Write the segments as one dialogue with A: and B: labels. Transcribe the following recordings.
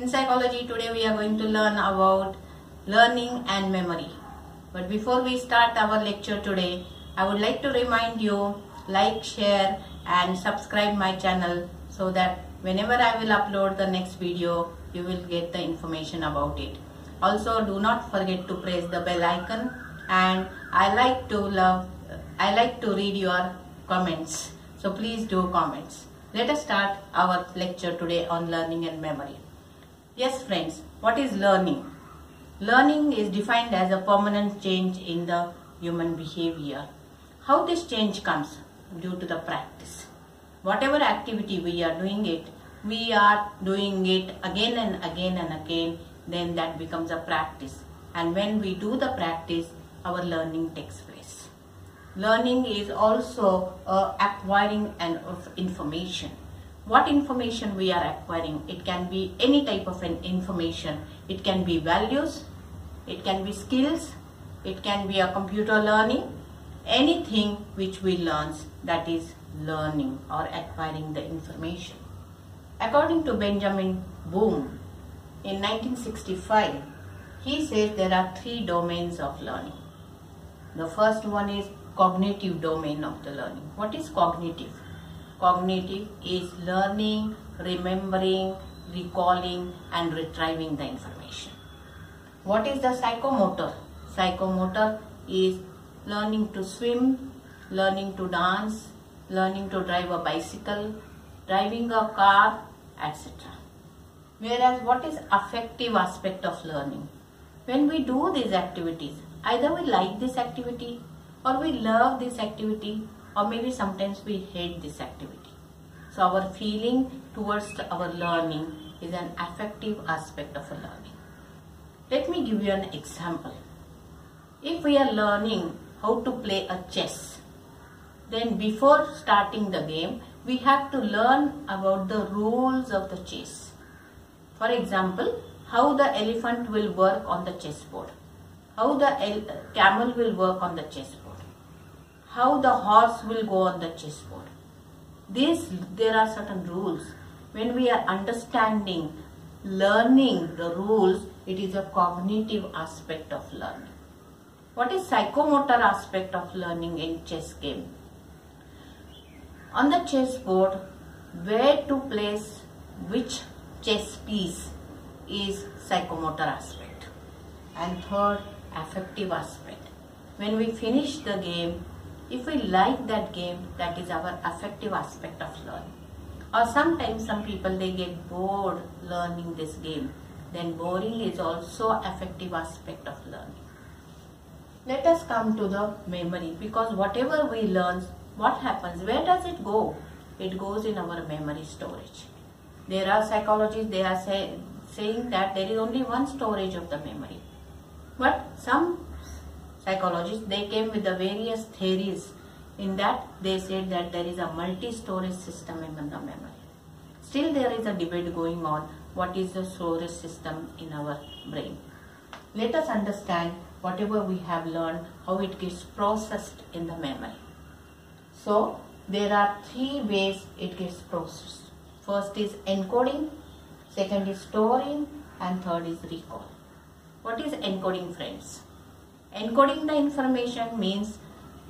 A: In psychology, today we are going to learn about learning and memory. But before we start our lecture today, I would like to remind you like, share, and subscribe my channel so that whenever I will upload the next video, you will get the information about it. Also, do not forget to press the bell icon. And I like to love, I like to read your comments. So please do comments. Let us start our lecture today on learning and memory. Yes, friends, what is learning? Learning is defined as a permanent change in the human behavior. How this change comes? Due to the practice. Whatever activity we are doing it, we are doing it again and again and again, then that becomes a practice. And when we do the practice, our learning takes place. Learning is also uh, acquiring an of information. What information we are acquiring? It can be any type of an information. It can be values, it can be skills, it can be a computer learning, anything which we learn that is learning or acquiring the information. According to Benjamin Bloom in 1965, he says there are three domains of learning. The first one is cognitive domain of the learning. What is cognitive? Cognitive is learning, remembering, recalling and retrieving the information. What is the psychomotor? Psychomotor is learning to swim, learning to dance, learning to drive a bicycle, driving a car, etc. Whereas what is affective aspect of learning? When we do these activities, either we like this activity or we love this activity or maybe sometimes we hate this activity. So our feeling towards our learning is an affective aspect of learning. Let me give you an example. If we are learning how to play a chess, then before starting the game, we have to learn about the rules of the chess. For example, how the elephant will work on the chessboard, how the camel will work on the chessboard, how the horse will go on the chessboard. This, there are certain rules. When we are understanding, learning the rules, it is a cognitive aspect of learning. What is psychomotor aspect of learning in chess game? On the chessboard, where to place which chess piece is psychomotor aspect. And third, affective aspect. When we finish the game, if we like that game, that is our affective aspect of learning. Or sometimes some people they get bored learning this game. Then boring is also affective aspect of learning. Let us come to the memory because whatever we learn, what happens? Where does it go? It goes in our memory storage. There are psychologists, they are say, saying that there is only one storage of the memory. But some psychologists, they came with the various theories. In that, they said that there is a multi-storage system in the memory. Still, there is a debate going on. What is the storage system in our brain? Let us understand whatever we have learned, how it gets processed in the memory. So, there are three ways it gets processed. First is encoding, second is storing, and third is recall. What is encoding, friends? Encoding the information means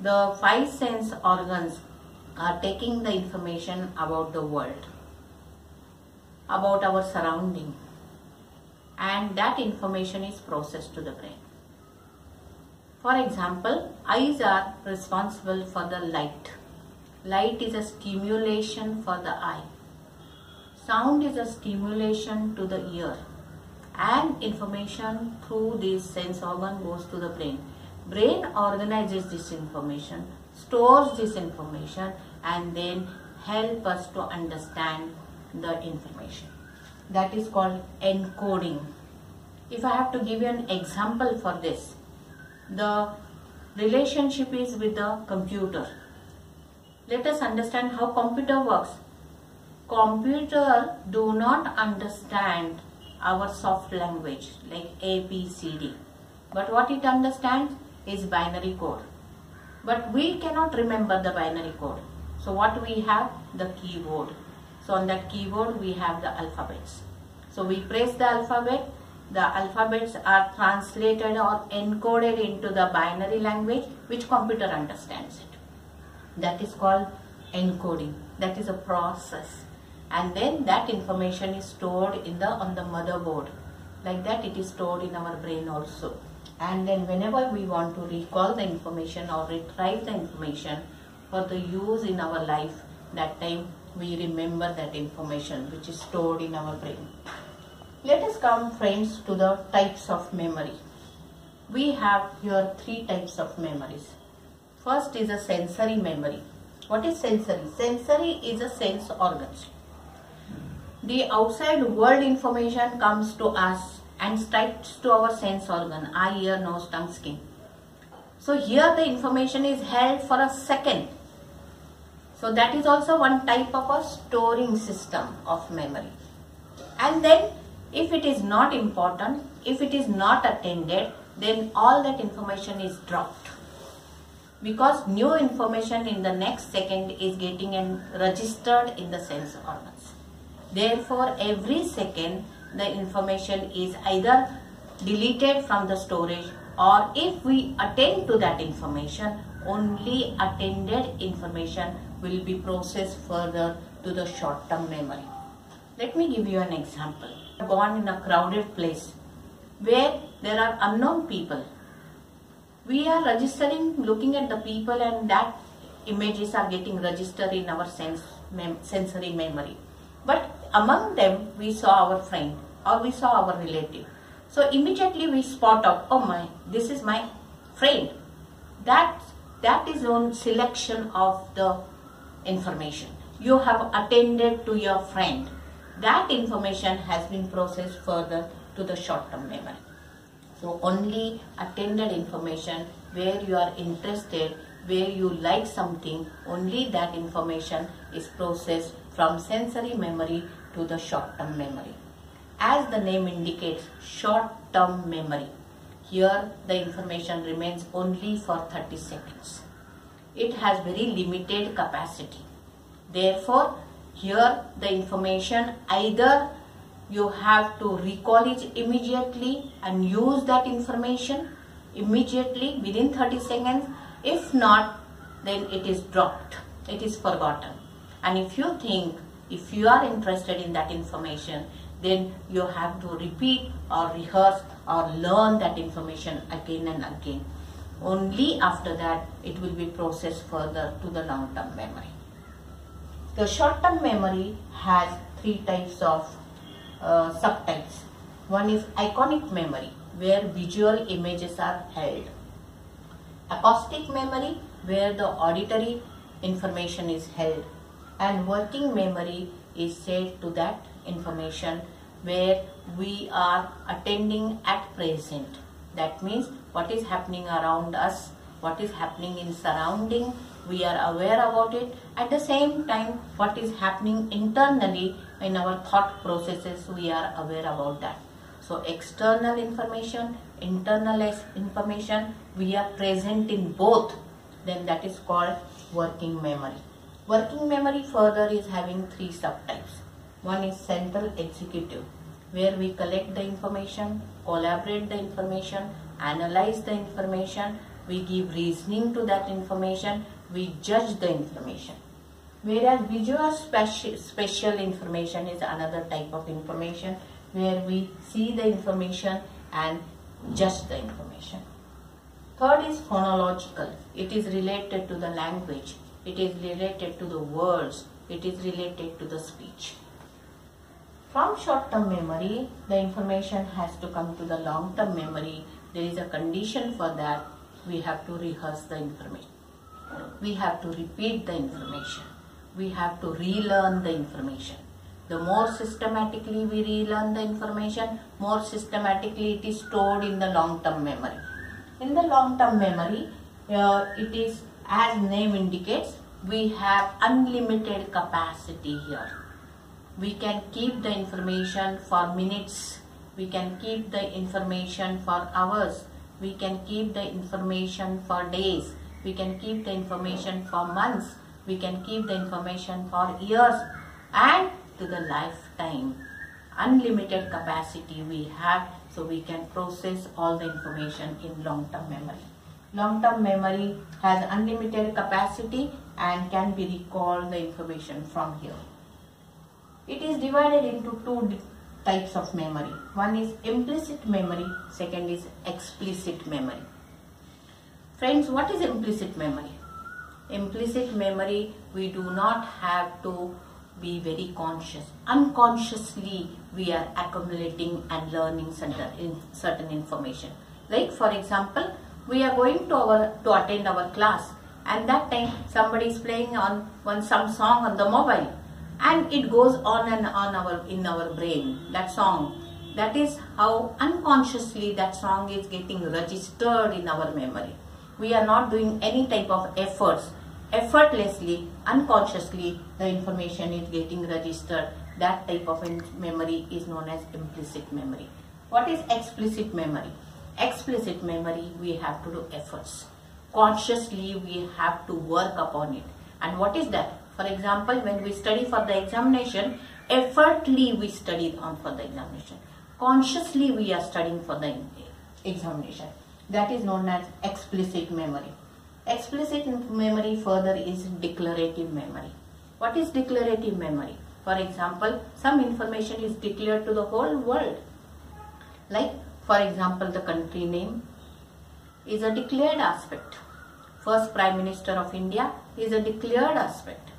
A: the five sense organs are taking the information about the world, about our surrounding, and that information is processed to the brain. For example, eyes are responsible for the light. Light is a stimulation for the eye. Sound is a stimulation to the ear. And information through this sense organ goes to the brain. Brain organizes this information, stores this information and then help us to understand the information. That is called encoding. If I have to give you an example for this, the relationship is with the computer. Let us understand how computer works. Computer do not understand our soft language like A, B, C, D. But what it understands is binary code. But we cannot remember the binary code. So what we have? The keyboard. So on that keyboard we have the alphabets. So we press the alphabet, the alphabets are translated or encoded into the binary language which computer understands it. That is called encoding. That is a process. And then that information is stored in the on the motherboard. Like that it is stored in our brain also. And then whenever we want to recall the information or retrieve the information for the use in our life, that time we remember that information which is stored in our brain. Let us come friends to the types of memory. We have here three types of memories. First is a sensory memory. What is sensory? Sensory is a sense organs. The outside world information comes to us and strikes to our sense organ, eye, ear, nose, tongue, skin. So here the information is held for a second. So that is also one type of a storing system of memory. And then if it is not important, if it is not attended, then all that information is dropped. Because new information in the next second is getting registered in the sense organs. Therefore, every second the information is either deleted from the storage or if we attend to that information, only attended information will be processed further to the short-term memory. Let me give you an example gone in a crowded place where there are unknown people. We are registering, looking at the people and that images are getting registered in our sense, mem sensory memory. But among them, we saw our friend or we saw our relative. So immediately we spot up, oh my, this is my friend. That, that is on selection of the information. You have attended to your friend that information has been processed further to the short-term memory. So only attended information where you are interested, where you like something, only that information is processed from sensory memory to the short-term memory. As the name indicates, short-term memory. Here the information remains only for 30 seconds. It has very limited capacity. Therefore, here the information either you have to recall it immediately and use that information immediately within 30 seconds. If not, then it is dropped. It is forgotten. And if you think, if you are interested in that information, then you have to repeat or rehearse or learn that information again and again. Only after that it will be processed further to the long-term memory. The short-term memory has three types of uh, subtypes. One is iconic memory, where visual images are held. Acoustic memory, where the auditory information is held. And working memory is said to that information where we are attending at present. That means what is happening around us, what is happening in surrounding we are aware about it. At the same time what is happening internally in our thought processes we are aware about that. So external information internal information we are present in both. Then that is called working memory working memory further is having three subtypes one is central executive where we collect the information collaborate the information analyze the information we give reasoning to that information we judge the information. Whereas visual spatial information is another type of information where we see the information and judge the information. Third is phonological. It is related to the language. It is related to the words. It is related to the speech. From short-term memory, the information has to come to the long-term memory. There is a condition for that. We have to rehearse the information we have to repeat the information. We have to relearn the information. The more systematically we relearn the information, more systematically it is stored in the long-term memory. In the long-term memory, uh, it is as name indicates, we have unlimited capacity here. We can keep the information for minutes. We can keep the information for hours. We can keep the information for days we can keep the information for months, we can keep the information for years and to the lifetime. unlimited capacity we have so we can process all the information in long-term memory. Long-term memory has unlimited capacity and can be recalled the information from here. It is divided into two types of memory. One is implicit memory, second is explicit memory. Friends, what is implicit memory? Implicit memory, we do not have to be very conscious. Unconsciously, we are accumulating and learning certain information. Like for example, we are going to our to attend our class. And that time somebody is playing on one some song on the mobile. And it goes on and on our in our brain that song. That is how unconsciously that song is getting registered in our memory. We are not doing any type of efforts. Effortlessly unconsciously the information is getting registered. That type of memory is known as implicit memory. What is explicit memory explicit memory we have to do efforts consciously we have to work upon it and what is that for example, when we study for the examination, effortly we study on for the examination. Consciously we are studying for the examination. That is known as explicit memory. Explicit memory further is declarative memory. What is declarative memory? For example, some information is declared to the whole world. Like, for example, the country name is a declared aspect. First Prime Minister of India is a declared aspect.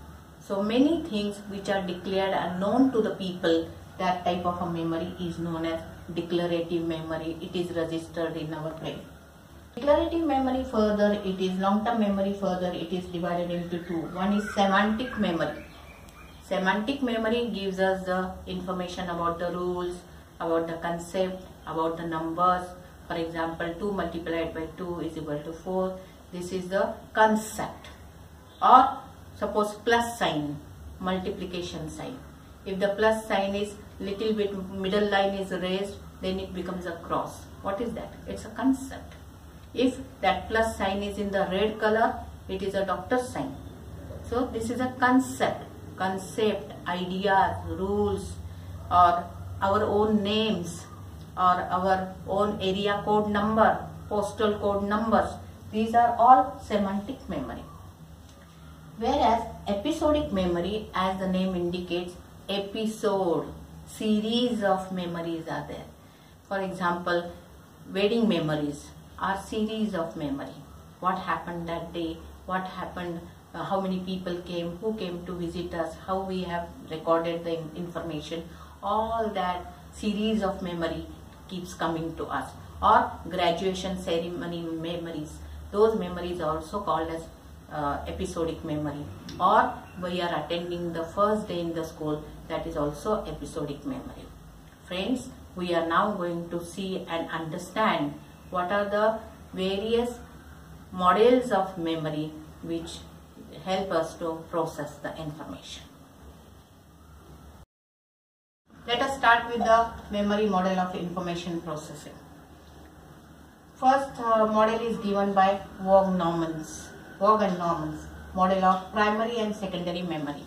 A: So many things which are declared and known to the people, that type of a memory is known as declarative memory. It is registered in our brain. Declarative memory further, it is long-term memory further, it is divided into two. One is semantic memory. Semantic memory gives us the information about the rules, about the concept, about the numbers. For example, 2 multiplied by 2 is equal to 4. This is the concept. Or Suppose plus sign, multiplication sign. If the plus sign is little bit middle line is raised, then it becomes a cross. What is that? It's a concept. If that plus sign is in the red color, it is a doctor's sign. So this is a concept, concept, ideas, rules, or our own names, or our own area code number, postal code numbers. These are all semantic memory. Whereas episodic memory, as the name indicates, episode, series of memories are there. For example, wedding memories are series of memory. What happened that day, what happened, uh, how many people came, who came to visit us, how we have recorded the information, all that series of memory keeps coming to us. Or graduation ceremony memories. Those memories are also called as uh, episodic memory or we are attending the first day in the school that is also episodic memory. Friends, we are now going to see and understand what are the various models of memory which help us to process the information. Let us start with the memory model of information processing. First uh, model is given by Vaughan-Normans. Vaughan Normans model of primary and secondary memory.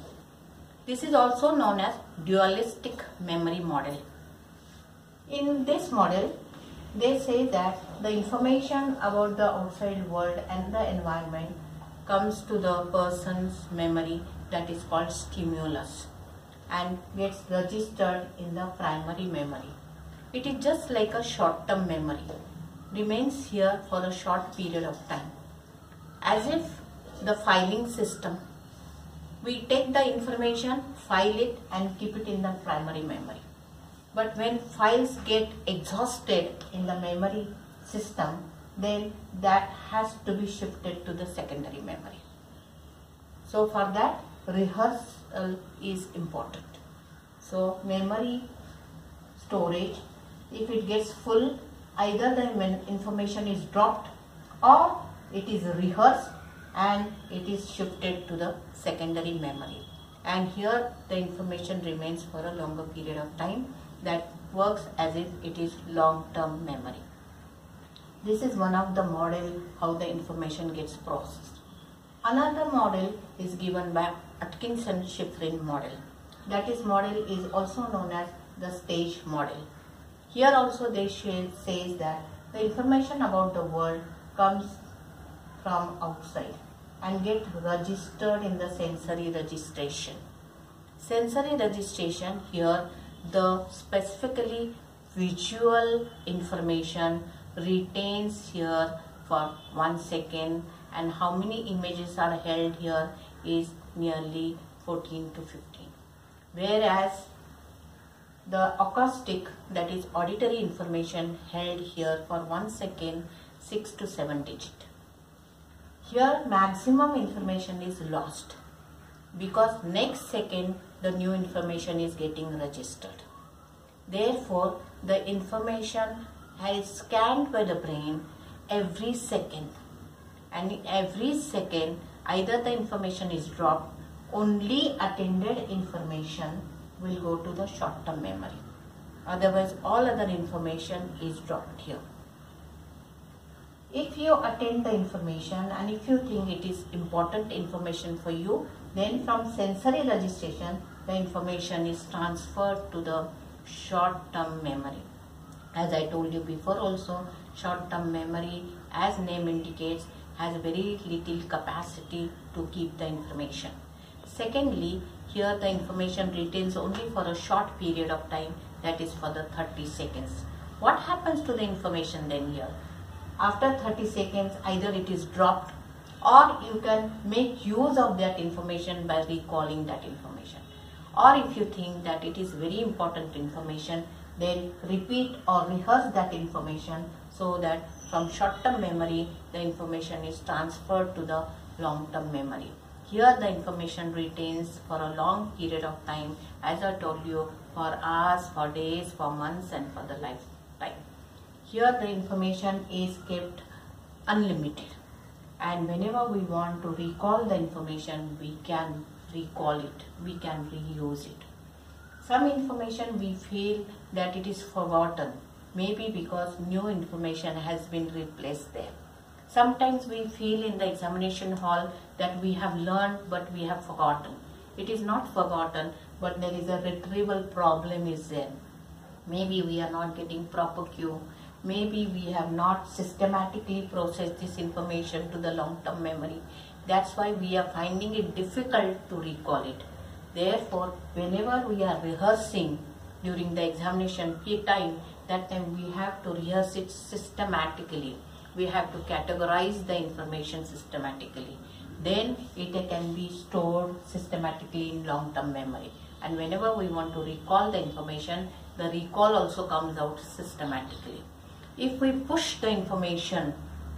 A: This is also known as dualistic memory model. In this model, they say that the information about the outside world and the environment comes to the person's memory that is called stimulus and gets registered in the primary memory. It is just like a short-term memory, remains here for a short period of time as if the filing system. We take the information, file it and keep it in the primary memory. But when files get exhausted in the memory system, then that has to be shifted to the secondary memory. So for that, rehearsal is important. So memory storage, if it gets full, either the information is dropped or it is rehearsed and it is shifted to the secondary memory and here the information remains for a longer period of time that works as if it is long-term memory. This is one of the model how the information gets processed. Another model is given by Atkinson-Shiffrin model. That is model is also known as the stage model. Here also they says that the information about the world comes from outside and get registered in the sensory registration. Sensory registration here the specifically visual information retains here for one second and how many images are held here is nearly 14 to 15 whereas the acoustic that is auditory information held here for one second 6 to 7 digit. Here maximum information is lost because next second the new information is getting registered. Therefore the information is scanned by the brain every second. And every second either the information is dropped only attended information will go to the short term memory. Otherwise all other information is dropped here. If you attend the information and if you think it is important information for you then from sensory registration the information is transferred to the short term memory. As i told you before also short term memory as name indicates has very little capacity to keep the information Secondly, here the information retains only for a short period of time that is for the 30 seconds. What happens to the information then here? After 30 seconds either it is dropped or you can make use of that information by recalling that information. Or if you think that it is very important information then repeat or rehearse that information so that from short term memory the information is transferred to the long term memory. Here the information retains for a long period of time as I told you for hours, for days, for months and for the lifetime. Here the information is kept unlimited and whenever we want to recall the information we can recall it, we can reuse it. Some information we feel that it is forgotten maybe because new information has been replaced there. Sometimes we feel in the examination hall that we have learned but we have forgotten. It is not forgotten but there is a retrieval problem is there. Maybe we are not getting proper cue. Maybe we have not systematically processed this information to the long-term memory. That's why we are finding it difficult to recall it. Therefore, whenever we are rehearsing during the examination time, that time we have to rehearse it systematically we have to categorize the information systematically. Then it can be stored systematically in long-term memory. And whenever we want to recall the information, the recall also comes out systematically. If we push the information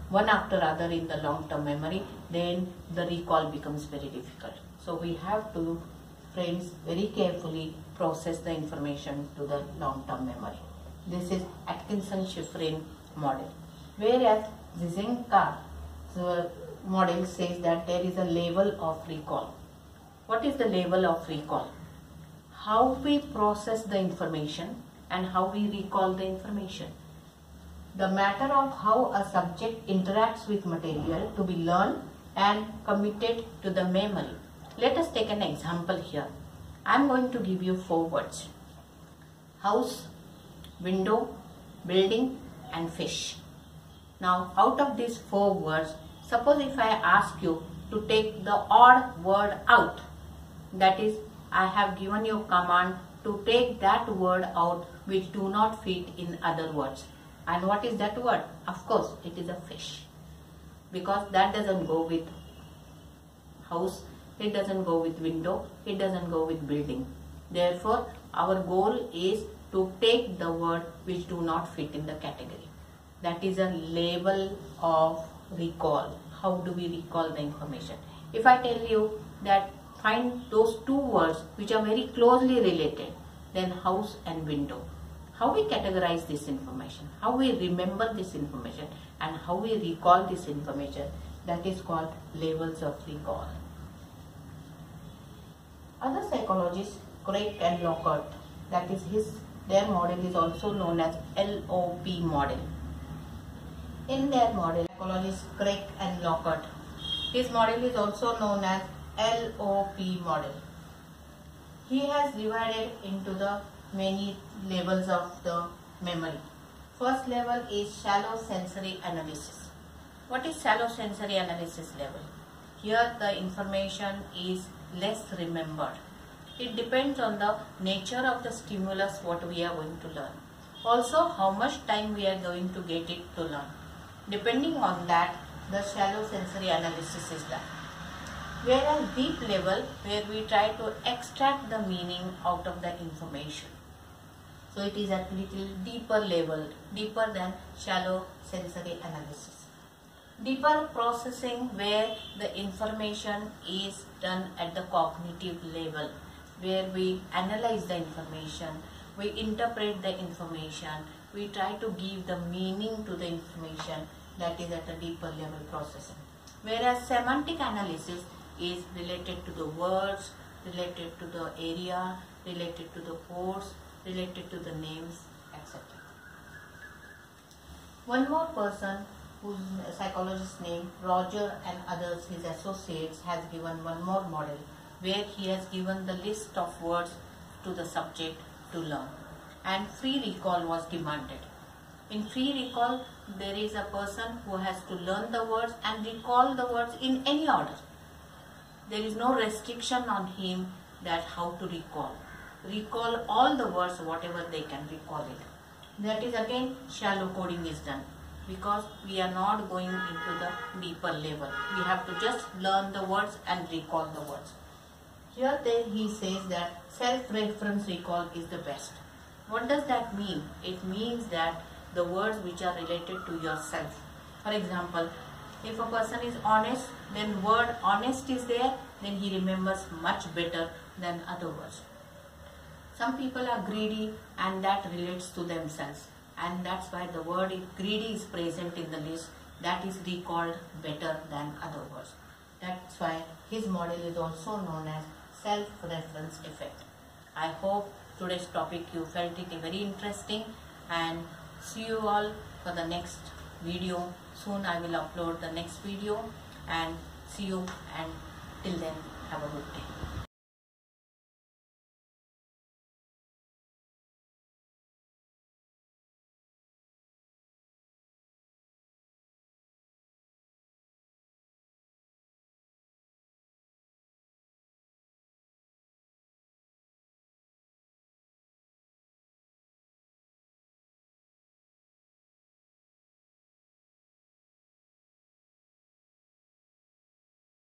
A: one after other in the long-term memory, then the recall becomes very difficult. So we have to, friends, very carefully process the information to the long-term memory. This is Atkinson-Shiffrin model. Whereas Zizenka model says that there is a level of recall. What is the level of recall? How we process the information and how we recall the information. The matter of how a subject interacts with material to be learned and committed to the memory. Let us take an example here. I am going to give you four words. House, window, building and fish. Now out of these four words, suppose if I ask you to take the odd word out, that is I have given you command to take that word out which do not fit in other words. And what is that word? Of course, it is a fish. Because that doesn't go with house, it doesn't go with window, it doesn't go with building. Therefore, our goal is to take the word which do not fit in the category. That is a level of recall. How do we recall the information? If i tell you that find those two words which are very closely related then house and window. How we categorize this information? How we remember this information? And how we recall this information? That is called levels of recall. Other psychologists Craik and Lockhart that is his their model is also known as LOP model in their model, psychologists Craik and Lockhart. His model is also known as LOP model. He has divided into the many levels of the memory. First level is shallow sensory analysis. What is shallow sensory analysis level? Here the information is less remembered. It depends on the nature of the stimulus what we are going to learn. Also how much time we are going to get it to learn. Depending on that the shallow sensory analysis is done. Whereas deep level where we try to extract the meaning out of the information. So it is at little deeper level, deeper than shallow sensory analysis. Deeper processing where the information is done at the cognitive level, where we analyze the information, we interpret the information, we try to give the meaning to the information that is at a deeper level processing. Whereas semantic analysis is related to the words, related to the area, related to the course, related to the names, etc. One more person whose psychologist name Roger and others his associates has given one more model where he has given the list of words to the subject to learn and free recall was demanded. In free recall there is a person who has to learn the words and recall the words in any order. There is no restriction on him that how to recall recall all the words whatever they can recall it. That is again shallow coding is done because we are not going into the deeper level. We have to just learn the words and recall the words. Here then he says that self-reference recall is the best. What does that mean? It means that the words which are related to yourself. For example, if a person is honest, then word honest is there, then he remembers much better than other words. Some people are greedy and that relates to themselves and that's why the word greedy is present in the list that is recalled better than other words. That's why his model is also known as self-reference effect. I hope today's topic you felt it very interesting and see you all for the next video. Soon I will upload the next video and see you and till then have a good day.